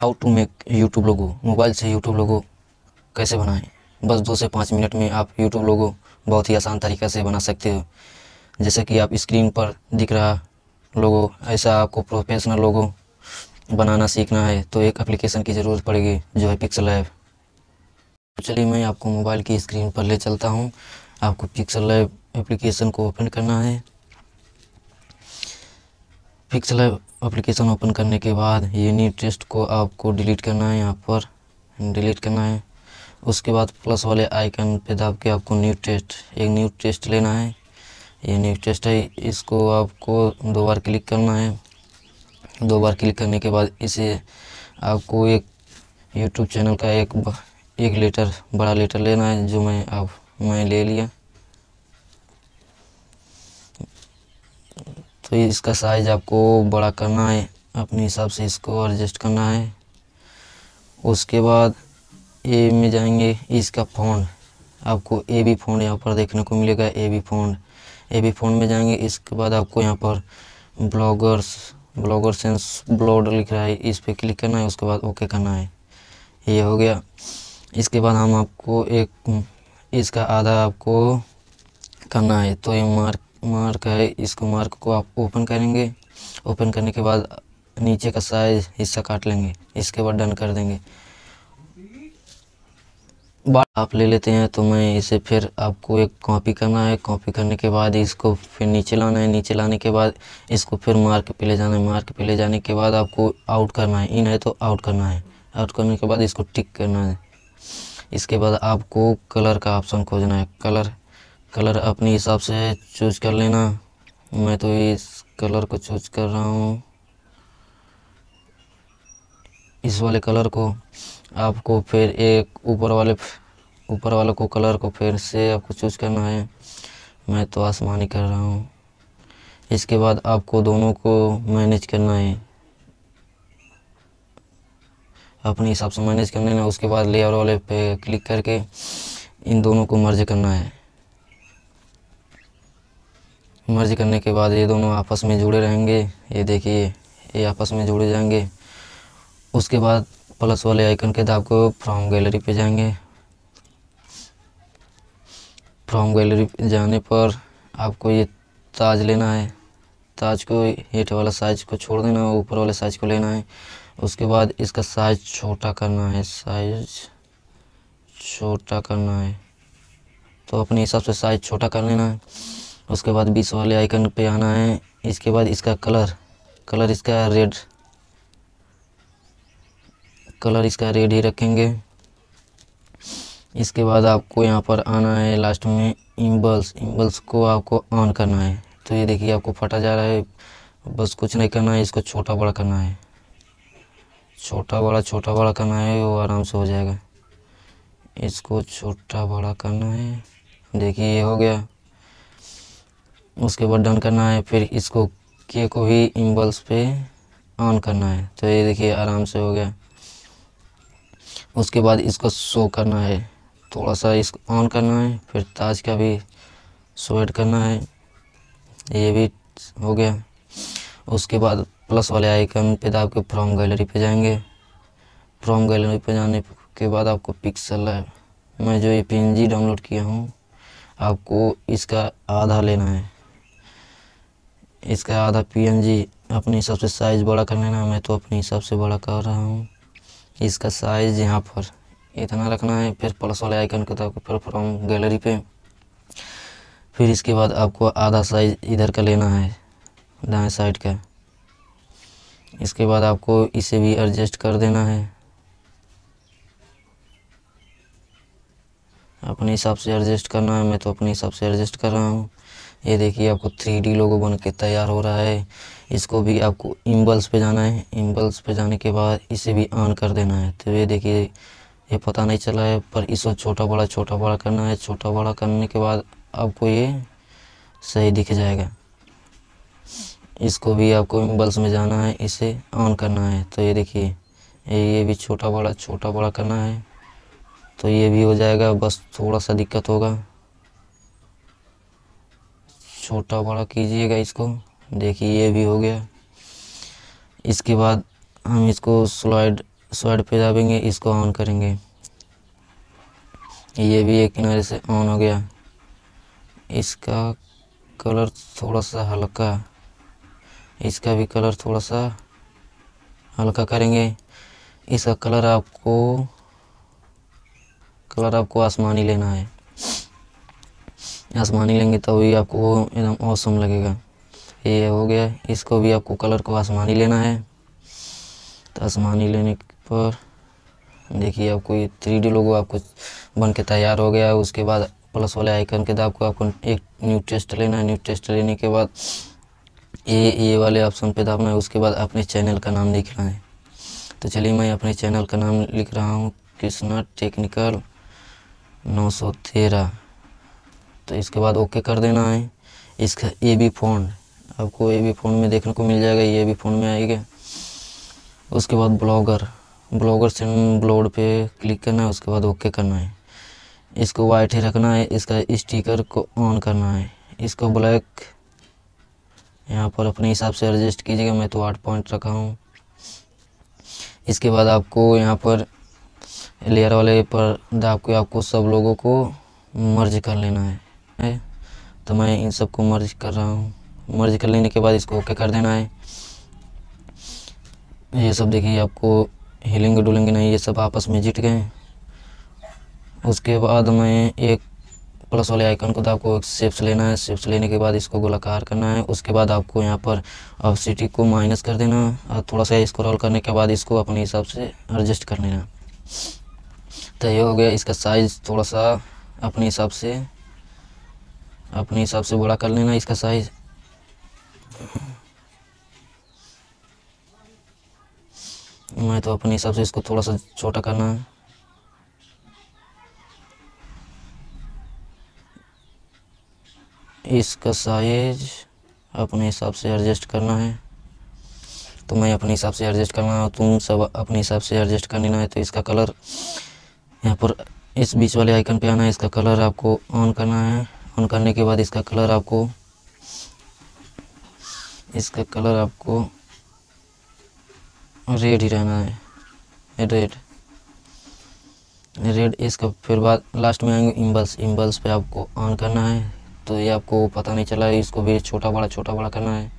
How to make YouTube logo mobile से YouTube logo कैसे बनाएँ? बस दो से पाँच मिनट में आप यूट्यूब लोगो बहुत ही आसान तरीके से बना सकते हो। जैसे कि आप स्क्रीन पर दिख रहा लोगो ऐसा आपको प्रोफेशनल लोगो बनाना सीखना है तो एक एप्लीकेशन की ज़रूरत पड़ेगी, जो है पिक्सल लैब तो चलिए मैं आपको मोबाइल की स्क्रीन पर ले चलता हूँ। आपको पिक्सल लैब एप्लीकेशन को ओपन करना है। पिक्सल एप्लीकेशन ओपन करने के बाद ये न्यू टेस्ट को आपको डिलीट करना है यहाँ पर, डिलीट करना है। उसके बाद प्लस वाले आइकन पे दाब के आपको न्यू टेस्ट, एक न्यू टेस्ट लेना है। ये न्यू टेस्ट है, इसको आपको दो बार क्लिक करना है। दो बार क्लिक करने के बाद इसे आपको एक यूट्यूब चैनल का एक एक लीटर, बड़ा लेटर लेना है जो मैं आप, मैं ले लिया। तो इसका साइज़ आपको बड़ा करना है, अपने हिसाब से इसको एडजस्ट करना है। उसके बाद ए में जाएँगे, इसका फ़ोन आपको ए बी फ़ोन यहाँ पर देखने को मिलेगा A B phone A B phone में जाएँगे, इसके बाद आपको यहाँ पर ब्लॉगर्स ब्लॉगर सेंस ब्लॉड लिख रहा है, इस पर क्लिक करना है, उसके बाद ओके करना है। ये हो गया। इसके बाद हम आपको एक, इसका आधा आपको करना है तो ये मार्क मार्क है इसको मार्क को आप ओपन करेंगे। ओपन करने के बाद नीचे का साइज़ हिस्सा काट लेंगे, इसके बाद डन कर देंगे। आप ले लेते हैं तो मैं इसे फिर आपको एक कॉपी करना है। कॉपी करने के बाद इसको फिर नीचे लाना है। नीचे लाने के बाद इसको फिर मार्क पे ले जाना है। मार्क पे ले जाने के बाद आपको आउट करना है। इन है तो आउट करना है। आउट करने के बाद इसको टिक करना है। इसके बाद आपको कलर का ऑप्शन खोजना है। कलर कलर अपने हिसाब से चूज़ कर लेना। मैं तो इस कलर को चूज़ कर रहा हूँ। इस वाले कलर को आपको फिर एक ऊपर वाले ऊपर वाले को कलर को फिर से आपको चूज़ करना है। मैं तो आसमानी कर रहा हूँ। इसके बाद आपको दोनों को मैनेज करना है। अपने हिसाब से मैनेज करना है उसके बाद लेयर वाले पे क्लिक करके इन दोनों को मर्ज करना है। मर्ज करने के बाद ये दोनों आपस में जुड़े रहेंगे। ये देखिए, ये आपस में जुड़े जाएँगे। उसके बाद प्लस वाले आइकन के दाब को फ्रॉम गैलरी पे जाएँगे। फ्रॉम गैलरी पे जाने पर आपको ये ताज लेना है। ताज को, हेठ वाला साइज़ को छोड़ देना है, ऊपर वाले साइज़ को लेना है। उसके बाद इसका साइज़ छोटा करना है साइज़ छोटा करना है। तो अपने हिसाब से साइज़ छोटा कर लेना है। उसके बाद बीस वाले आइकन पे आना है। इसके बाद इसका कलर कलर इसका रेड कलर इसका रेड ही रखेंगे। इसके बाद आपको यहाँ पर आना है लास्ट में इम्बल्स इम्बल्स को आपको ऑन करना है। तो ये देखिए, आपको फटा जा रहा है। बस कुछ नहीं करना है, इसको छोटा बड़ा करना है। छोटा बड़ा छोटा बड़ा करना है, वो आराम से हो जाएगा। इसको छोटा बड़ा करना है। देखिए, ये हो गया। उसके बाद डन करना है, फिर इसको के को ही इम्बल्स पे ऑन करना है। तो ये देखिए आराम से हो गया। उसके बाद इसको शो करना है। थोड़ा सा इसको ऑन करना है, फिर ताज का भी शो ऐड करना है। ये भी हो गया। उसके बाद प्लस वाले आइकन पे दाब के फ्रॉम गैलरी पे जाएँगे। फ्रॉम गैलरी पे जाने के बाद आपको पिक्सल है। मैं जो ये पी डाउनलोड किया हूँ, आपको इसका आधा लेना है। इसका आधा पीएनजी अपने हिसाब से साइज़ बड़ा कर लेना मैं तो अपने हिसाब से बड़ा कर रहा हूँ। इसका साइज़ यहाँ पर इतना रखना है, फिर प्लस वाले आइकन को तो फिर फ्रॉम गैलरी पे। फिर इसके बाद आपको आधा साइज़ इधर का लेना है, दाएँ साइड का। इसके बाद आपको इसे भी एडजस्ट कर देना है। अपने हिसाब से एडजस्ट करना है, मैं तो अपने हिसाब से एडजस्ट कर रहा हूँ। ये देखिए, आपको थ्री डी लोगो बन के तैयार हो रहा है। इसको भी आपको इम्बल्स पे जाना है। इम्बल्स पे जाने के बाद इसे भी ऑन कर देना है। तो ये देखिए, ये पता नहीं चला है, पर इसको छोटा बड़ा छोटा बड़ा करना है। छोटा बड़ा करने के बाद आपको ये सही दिख जाएगा। इसको भी आपको इम्बल्स में जाना है, इसे ऑन करना है। तो ये देखिए ये भी छोटा बड़ा छोटा बड़ा करना है। तो ये भी हो जाएगा, बस थोड़ा सा दिक्कत होगा। छोटा बड़ा कीजिएगा इसको। देखिए, ये भी हो गया। इसके बाद हम इसको स्लाइड स्लाइड पे दाबेंगे, इसको ऑन करेंगे। ये भी एक किनारे से ऑन हो गया। इसका कलर थोड़ा सा हल्का, इसका भी कलर थोड़ा सा हल्का करेंगे। इसका कलर आपको कलर आपको आसमानी लेना है। आसमानी लेंगे तो आपको एकदम औसम लगेगा। ये हो गया, इसको भी आपको कलर को आसमानी लेना है। तो आसमानी लेने पर देखिए आपको ये थ्री डी लोगो आपको बन के तैयार हो गया है। उसके बाद प्लस वाले आइकन के दाब को आपको एक न्यू टेस्ट लेना है। न्यू टेस्ट लेने के बाद ये ये वाले ऑप्शन पे दाबना है। उसके बाद अपने चैनल का नाम लिखना है। तो चलिए मैं अपने चैनल का नाम लिख रहा हूँ, कृष्णा टेक्निकल नौ सौ तेरह। तो इसके बाद ओके कर देना है। इसका ए बी फ़ोन आपको ए बी फ़ोन में देखने को मिल जाएगा ये भी फ़ोन में आएगा। उसके बाद ब्लॉगर ब्लॉगर से ब्लॉड पे क्लिक करना है उसके बाद ओके करना है। इसको वाइट ही रखना है इसका स्टिकर को ऑन करना है। इसको ब्लैक यहाँ पर अपने हिसाब से एडजस्ट कीजिएगा मैं तो आठ पॉइंट रखा हूँ। इसके बाद आपको यहाँ पर लेयर वाले पर दाब के आपको सब लोगों को मर्ज कर लेना है, है? तो मैं इन सबको मर्ज कर रहा हूँ। मर्ज कर लेने के बाद इसको ओके कर देना है। ये सब देखिए, आपको हिलेंगे डुलेंगे नहीं, ये सब आपस में जिट गए। उसके बाद मैं एक प्लस वाले आइकन को तो आपको शेप्स लेना है। शेप्स लेने के बाद इसको गोलाकार करना है। उसके बाद आपको यहाँ पर अब सिटी को माइनस कर देना। और थोड़ा सा स्क्रॉल करने के बाद इसको अपने हिसाब से एडजस्ट कर लेना। तो ये हो गया इसका साइज़ थोड़ा सा अपने हिसाब से। अपने हिसाब से बड़ा कर लेना इसका साइज़ मैं तो अपने हिसाब से इसको थोड़ा सा छोटा करना है। इसका साइज़ अपने हिसाब से एडजस्ट करना है। तो मैं अपने हिसाब से एडजस्ट करना है तुम सब अपने हिसाब से एडजस्ट कर लेना है। तो इसका कलर यहाँ पर इस बीच वाले आइकन पे आना है। इसका कलर आपको ऑन करना है। ऑन करने के बाद इसका कलर आपको, इसका कलर आपको रेड ही रहना है। रेड। रेड इसका फिर बाद लास्ट में आएँगे इम्बल्स। इम्बल्स पे आपको ऑन करना है तो ये आपको पता नहीं चला इसको भी छोटा बड़ा छोटा बड़ा करना है।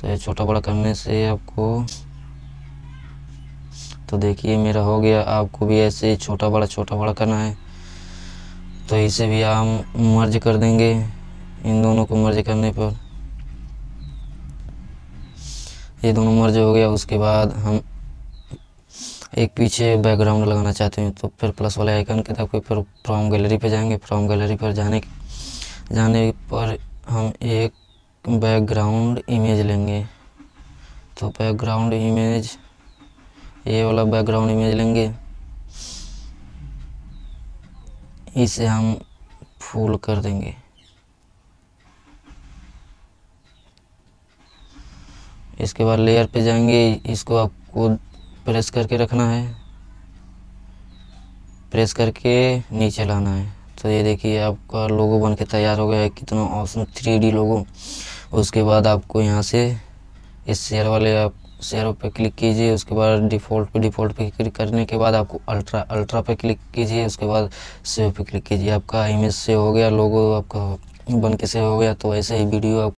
तो ये छोटा बड़ा करने से आपको तो देखिए मेरा हो गया, आपको भी ऐसे छोटा बड़ा छोटा बड़ा करना है। तो इसे भी हम मर्ज कर देंगे इन दोनों को मर्ज करने पर। ये दोनों मर्ज हो गया, उसके बाद हम एक पीछे बैकग्राउंड लगाना चाहते हैं तो फिर प्लस वाले आइकन के तक फिर फ्रॉम गैलरी पे जाएँगे। फ्रॉम गैलरी पर जाने जाने पर हम एक बैकग्राउंड इमेज लेंगे। तो बैकग्राउंड इमेज ये वाला बैकग्राउंड इमेज लेंगे। इसे हम फूल कर देंगे। इसके बाद लेयर पे जाएँगे, इसको आपको प्रेस करके रखना है। प्रेस करके नीचे लाना है। तो ये देखिए, आपका लोगो बन के तैयार हो गया है। कितना औसम थ्री डी लोगो उसके बाद आपको यहाँ से इस शेयर वाले आप शेयर पे क्लिक कीजिए, उसके बाद डिफ़ॉल्ट पे डिफ़ॉल्ट पे क्लिक करने के बाद आपको अल्ट्रा अल्ट्रा पे क्लिक कीजिए, उसके बाद सेव पे क्लिक कीजिए। आपका इमेज सेव हो गया लोगो आपका बन के सेव हो गया तो ऐसे ही वीडियो आप